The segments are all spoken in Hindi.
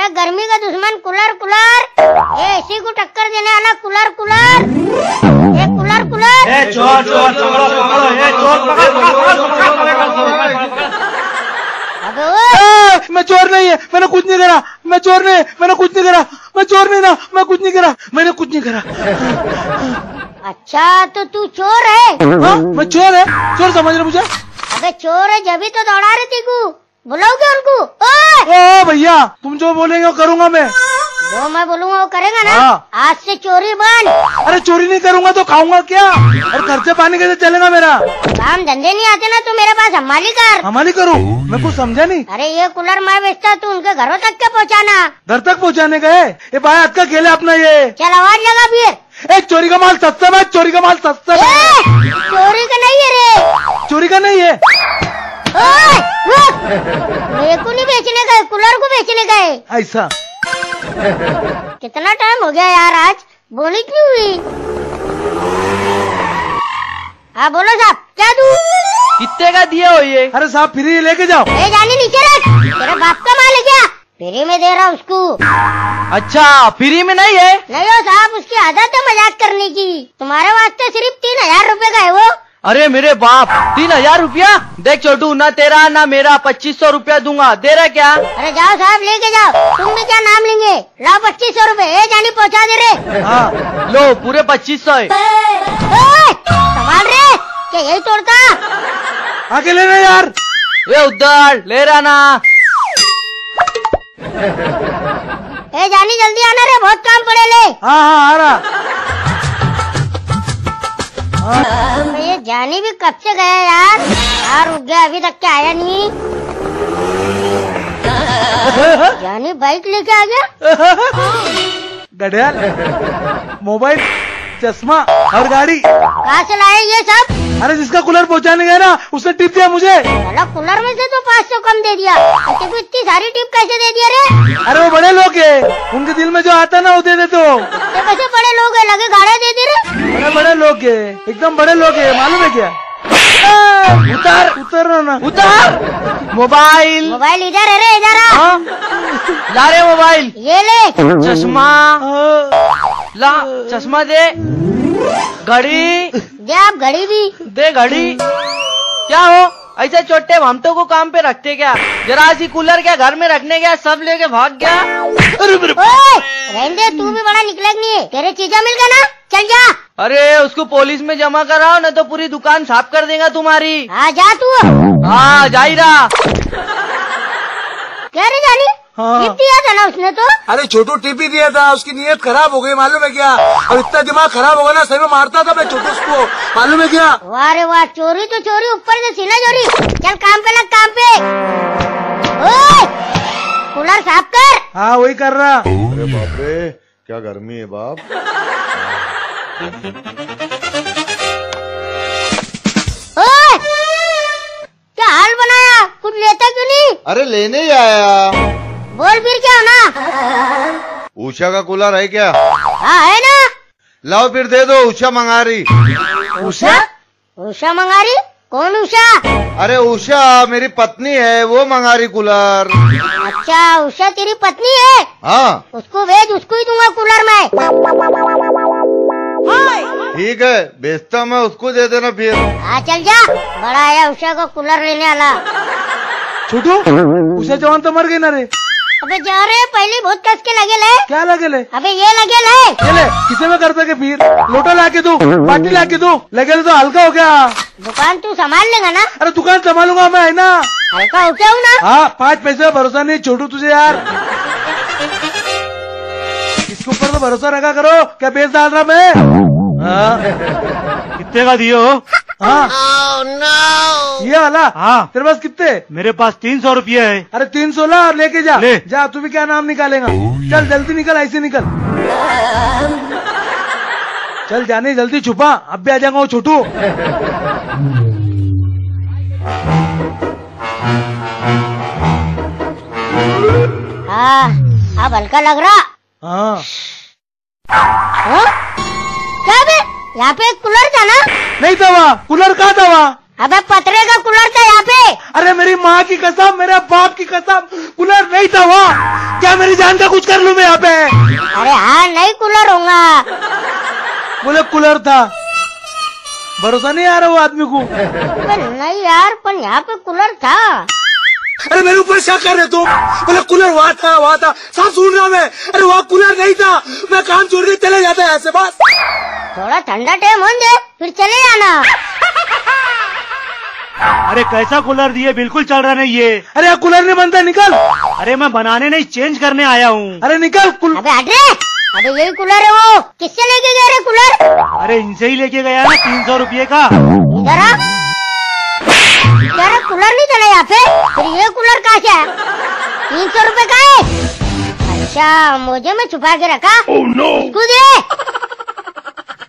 ए गर्मी का दुश्मन कूलर कूलर ए एसी को टक्कर देने वाला कूलर कूलर ए कूलर कूलर ए चोर चोर चोर पकड़ो ए चोर पकड़ो अबे ओए, मैं चोर नहीं है मैंने कुछ नहीं करा मैं चोर नहीं मैंने कुछ नहीं करा मैं चोर नहीं ना मैं कुछ नहीं करा मैंने कुछ नहीं करा अच्छा तो तू चोर है हाँ मैं चोर है चोर समझ रहे मुझे अबे चोर है जब ही तो दौड़ा रही थी बुलाओगे उनको? ओ भैया तुम जो बोलेंगे वो करूँगा मैं। जो मैं बोलूँगा वो करेगा ना? हाँ। आज से चोरी बंद। अरे चोरी नहीं करूँगा तो खाऊँगा क्या? और खर्चे पानी कैसे चलेगा मेरा? काम धंधे नहीं आते ना तो मेरे पास हमारी कर। हमारी करूँ? मैं कुछ समझा नहीं। अरे ये कूलर मैं बेचता तू उनके घरों तक के पहुँचाना? घर तक पहुँचाने गए ये भाई हाथ का खेल है अपना ये। चल आवाज़ लगा फिर। एक चोरी का माल सस्ता है चोरी का माल सस्ता है। ऐसा। कितना टाइम हो गया यार आज? बोली क्यों हुई? हाँ बोलो साहब क्या दू कितने का दिया हो ये? अरे साहब फ्री लेके जाओ। ए जानी नीचे रख। तेरा बाप का माल है। क्या फ्री में दे रहा हूँ उसको। अच्छा फ्री में नहीं है? नहीं हो साहब उसकी आदत है मज़ाक करने की। तुम्हारे वास्ते सिर्फ़ तीन हज़ार रूपए का है वो। अरे मेरे बाप तीन हज़ार रूपया? देख छोटू ना तेरा ना मेरा पच्चीस सौ रूपया दूँगा। दे रहा क्या? अरे जाओ साहब लेके जाओ। तुम भी क्या नाम लेंगे? लाओ पच्चीस सौ रूपए ए जानी पहुँचा दे रे। हाँ लो पूरे पच्चीस सौ है। संभाल रे क्या यही तोड़ता? आके लेना यार। ये उधर ले रहा ना। ए जानी जल्दी आना रे बहुत काम पड़े ले। हाँ हाँ आ रहा। ये जानी भी कब से गया यार? यार रुक गया अभी तक क्या आया नहीं? जानी बाइक लेके आ गया? गढ़ियाल मोबाइल चश्मा और गाड़ी। कहाँ से लाए ये सब? अरे जिसका कूलर पहुँचाने गया ना उसने टिप दिया मुझे। साला कूलर में से तो पाँच सौ कम दे दिया। तेरे को इतनी सारी टिप कैसे दे दिया रे? अरे वो बड़े लोग है उनके दिल में जो आता है ना वो दे देते हो। कैसे बड़े लोग है? लगे गाड़े दे दे रे। बड़े बड़े लोग है एकदम बड़े लोग है मालूम है क्या? ए, उतार उतर ना उतार! मोबाइल। मोबाइल इधर है रे इधर आ। हाँ? ला रे मोबाइल? ये ले। चश्मा। ला चश्मा दे। घड़ी। दे आप घड़ी भी। दे घड़ी। क्या हो? ऐसे छोटे हमतो को काम पे रखते क्या? जरा सी कूलर क्या घर में रखने गया? सब लेके भाग गया? रहने तू भी बड़ा निकलेग। नहीं है तेरे चीजा मिल गया ना? चल जा। अरे उसको पुलिस में जमा कराओ न तो पूरी दुकान साफ़ कर देगा तुम्हारी। आ जा तू। हाँ जा ही रहा। क्या रे जानी हाँ। दिया था ना उसने तो? अरे छोटू टीपी दिया था उसकी नीयत खराब हो गई मालूम है क्या? और इतना दिमाग खराब हो गया ना सही में मारता था मैं छोटू उसको मालूम है क्या? वाह रे वाह चोरी तो चोरी ऊपर से सीना चोरी। चल काम पे लग काम पे। कूलर साफ़ कर। हाँ वही कर रहा। अरे बाप रे क्या गर्मी है बाप। ओए क्या हाल बनाया? कुछ लेता क्यों नहीं? अरे लेने ही आया। बोल फिर क्या होना? उषा का कूलर है क्या? हाँ है ना। लाओ फिर दे दो उषा मंगा रही। उषा उषा मंगा रही? कौन उषा अरे उषा मेरी पत्नी है वो मंगा रही कूलर। अच्छा उषा तेरी पत्नी है? हाँ। उसको भेज उसको ही दूँगा कूलर में। ठीक है बेचता मैं उसको दे देना फिर। हाँ चल जा। बड़ा आया उषा को कूलर लेने वाला। छोटू उषा जवान तो मर गई ना रे। अबे जा रहे पहले बहुत कस के लगे ले क्या लगे ले अबे ये लगे ले ये ले किसे में कर सके फिर? लोटा ला के दू बाटी ला के दू? लगे ले तो हल्का हो गया। दुकान तू संभाल लेगा ना। अरे दुकान संभालूँगा मैं है ना? हल्का हो क्या हूँ ना। हाँ पाँच पैसे का भरोसा नहीं छोटू तुझे यार। इसके ऊपर तो भरोसा रखा करो क्या बेच डाल रहा मैं? हाँ। कितने का दिए हो? हाँ। ये वाला? हाँ। तेरे पास कितने? मेरे पास तीन सौ रुपया है। अरे तीन सौ ला और लेके जा। ले। जा तू भी क्या नाम निकालेगा? चल जल्दी निकल ऐसे निकल। चल जाने जल्दी छुपा। अब भी आ जाऊँगा वो छोटू। हाँ अब हल्का लग रहा। हाँ। हाँ? यहाँ पे कूलर था ना? नहीं था वहाँ। कूलर कहाँ था वहाँ? अबे पतरे का कूलर था यहाँ पे। अरे मेरी माँ की कसम मेरे बाप की कसम कूलर नहीं था वहाँ। क्या मेरी जान का कुछ कर लूँ मैं यहाँ पे? अरे हाँ नहीं कूलर होगा। बोले कूलर था। भरोसा नहीं आ रहा वो आदमी को। नहीं यार पर यहाँ पे कूलर था। अरे मेरे ऊपर शक कर रहे तुम? बोले कूलर वहाँ था वहाँ था। सब सुन रहा मैं। अरे वहाँ कूलर नहीं था। मैं काम छोड़ के चले जाता है ऐसे बस। थोड़ा ठंडा टाइम हो दे फिर चले जाना। अरे कैसा कूलर दिए? बिल्कुल चल रहा नहीं ये। अरे यहाँ कूलर नहीं बनता निकल। अरे मैं बनाने नहीं चेंज करने आया हूँ। अरे निकल कूल अबे हट रे अबे यही कूलर है वो। किससे लेके गए रे कूलर? अरे इनसे ही लेके गया ना तीन सौ रुपये का। इधर कूलर नहीं चला यहाँ पे? फिर ये कूलर कहाँ से आया? तीन सौ रूपए का है? अच्छा मुझे में छुपा के रखा। इसको दे।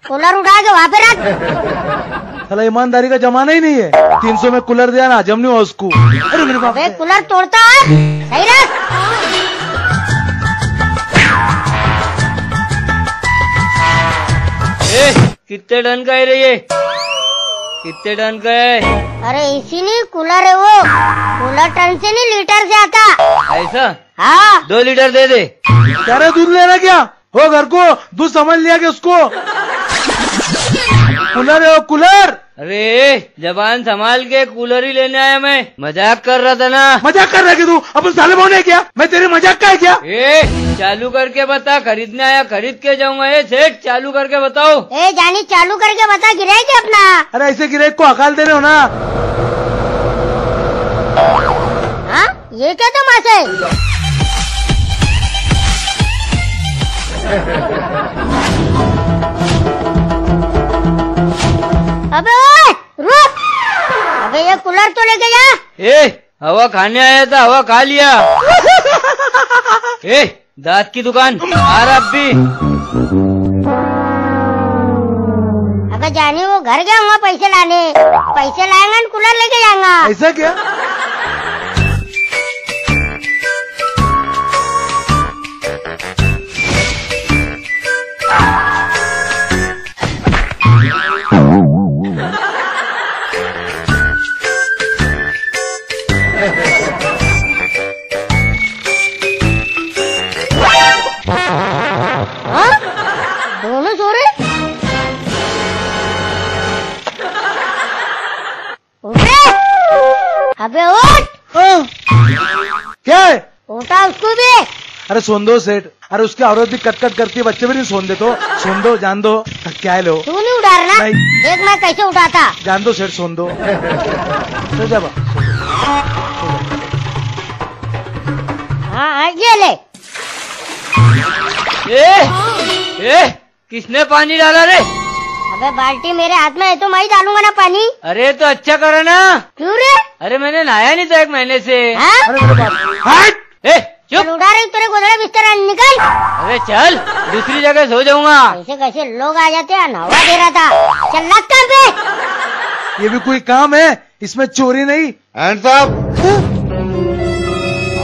कूलर उठा के वहाँ पे रख। साला ईमानदारी का जमाना ही नहीं है। तीन सौ में कूलर दिया ना हजम नहीं हुआ उसको। अरे मेरे बाप कूलर तोड़ता है। सही रख। ए कितने टन का है रे ये? कितने टन का है? अरे इसी नहीं कूलर है वो। कूलर टन से नहीं लीटर से आता। ऐसा? हाँ। दो लीटर दे दे। कह दूध लेना क्या? हो घर को दूध समझ लिया कि उसको? कूलर है वो कूलर? अरे जबान संभाल के कूलर ही लेने आया मैं। मज़ाक कर रहा था ना। मज़ाक कर रहा तू? अब साले बहुने क्या? मैं तेरे मज़ाक का है क्या? ए चालू करके बता खरीदने आया खरीद के जाऊँगा। ए सेठ चालू करके बताओ। ए जानी चालू करके बता गिराए के अपना। अरे ऐसे गिरेक को हकाल दे रहे हो ना। हाँ ये क्या तमाशा है? अबे रुक। अबे ये कूलर तो लेके जा। ए हवा खाने आया था हवा खा लिया। ए दांत की दुकान आ रहा अब भी। अबे जानी वो घर गया वहाँ पैसे लाने। पैसे लाएँगा कूलर लेके जाएँगा ऐसा क्या? अबे उठ। हाँ? क्या है? उठा उसको भी। अरे सोन दो सेठ। अरे उसकी औरत भी कट कट करती है बच्चे भी नहीं सोन दे तो सोन दो जान दो। क्या है लो? तू नहीं उठा रहा ना। देख मैं कैसे उठाता जान दो सेठ सोन दो। जब हाँ हाँ, ये ले। ए ए किसने पानी डाला रे? अबे बाल्टी मेरे हाथ में है तो मैं ही डालूँगा ना पानी। अरे तो अच्छा करा ना। क्यों रे? अरे मैंने नहाया नहीं था एक महीने से। हाँ? अरे चुप। रही तेरे गोदड़ा बिस्तर निकल। अरे चल दूसरी जगह सो जाऊँगा। कैसे कैसे लोग आ जाते हैं नवा दे रहा था। चल लग काम पे? ये भी कोई काम है? इसमें चोरी नहीं। हैंड साहब।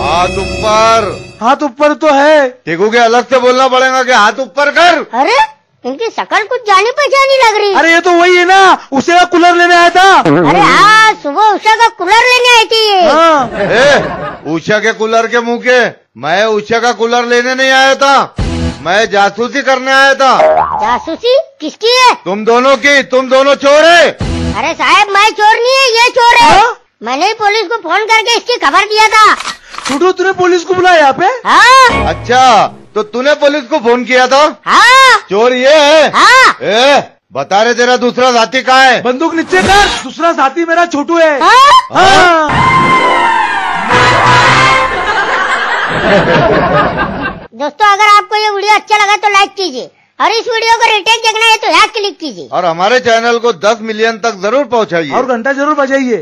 हाथ ऊपर। हाथ ऊपर तो है। टेकू के अलग से बोलना पड़ेगा कि हाथ ऊपर कर। अरे? इनकी शकल कुछ जानी पहचानी लग रही। अरे ये तो वही है ना उसे का कूलर लेने आया था। अरे हाँ सुबह उषा का कूलर लेने आई थी। ये हाँ उषा के कूलर के मुँह के मैं उषा का कूलर लेने नहीं आया था। मैं जासूसी करने आया था। जासूसी? किसकी है? तुम दोनों की तुम दोनों चोर है। अरे साहब मैं चोर नहीं है ये चोर है। हाँ? मैंने ही पुलिस को फ़ोन करके इसकी खबर दिया था। छोटू तूने पुलिस को बुलाया यहाँ पे? हाँ। अच्छा तो तूने पुलिस को फ़ोन किया था? हाँ। चोर ये है। हाँ। ए, बता रहे तेरा दूसरा साथी कहाँ है? बंदूक नीचे कर। दूसरा साथी मेरा छोटू है। हाँ। हाँ। दोस्तों अगर आपको ये वीडियो अच्छा लगा तो लाइक कीजिए और इस वीडियो को रिटेक देखना है तो यहाँ क्लिक कीजिए। और हमारे चैनल को 10 मिलियन तक ज़रूर पहुँचाइए। और घंटा ज़रूर बजाइए।